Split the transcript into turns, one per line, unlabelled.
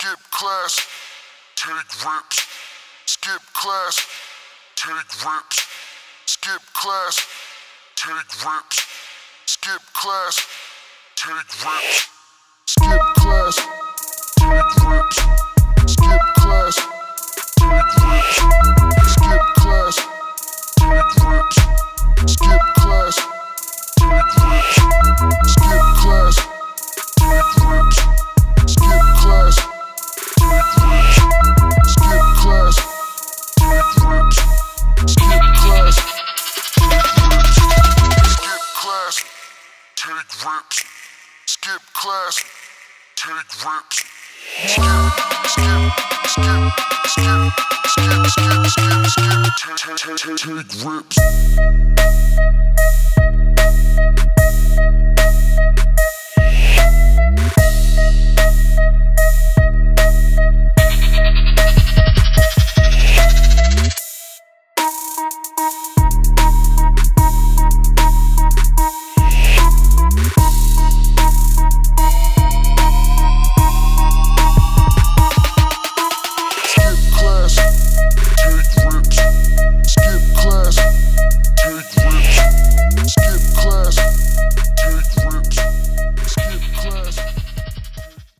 Skip class, take rips. Skip class, take rips. Skip class, take rips. Skip class, take rips. Skip class, take rips. Skip. Skip, skip, skip, skip, skip, skip, skip, take rips.